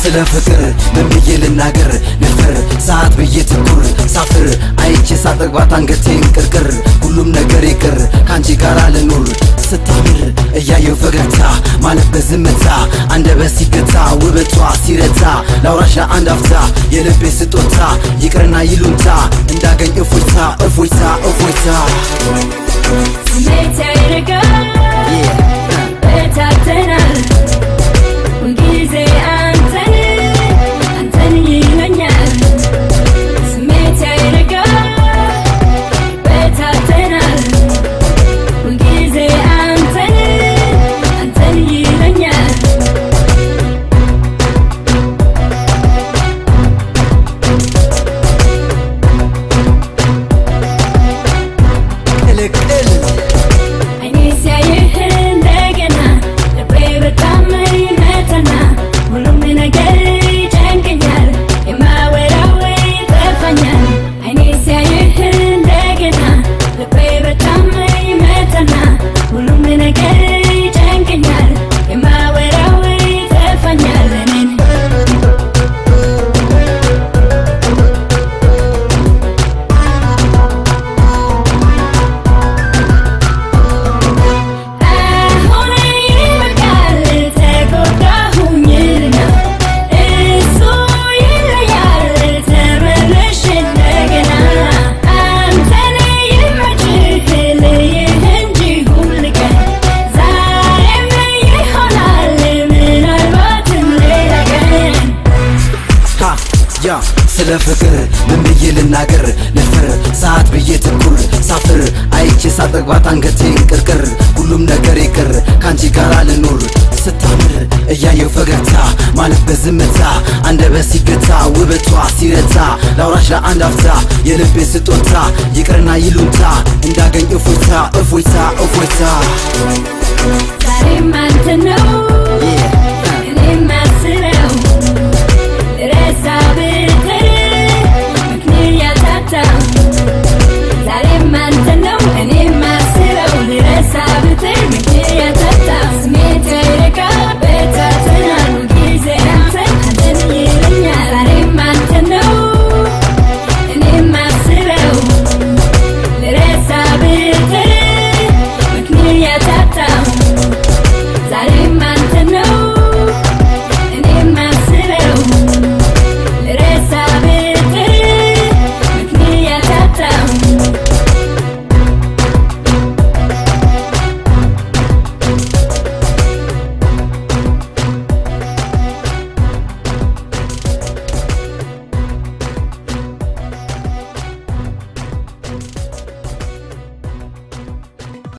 ስለ ፍቅር ምን ብዬ ልናገር? ልፈር ሰዓት ብዬ ትኩር ሳፍር አይቼ ሳጠግባት አንገቴን ቅርቅር ሁሉም ነገር ይቅር ከአንቺ ጋር ልኑር። ስታምር እያየው ፈገግታ ማለት በዝምታ አንደበት ሲገታ ውበቷ ሲረታ ላውራሽ ለአንድ አፍታ የልቤ ስጦታ ይቅርና ይሉንታ እንዳገኝ እፎይታ እፎይታ እፎይታ። ስሜት ያይረጋል ስለ ፍቅር ምን ብዬ ልናገር? ልፈር ሰዓት ብዬ ትኩር ሳፍር አይቼ ሳጠግባት አንገቴን ቅርቅር ሁሉም ነገር ይቅር ከአንቺ ጋር ልኑር። ስታምር እያየው ፈገግታ ማለት በዝምታ አንደበት ሲገታ ውበቷ ሲረታ ላውራሽ ለአንድ አፍታ የልቤ ስጦታ ይቅርና ይሉንታ እንዳገኝ እፎይታ እፎይታ እፎይታ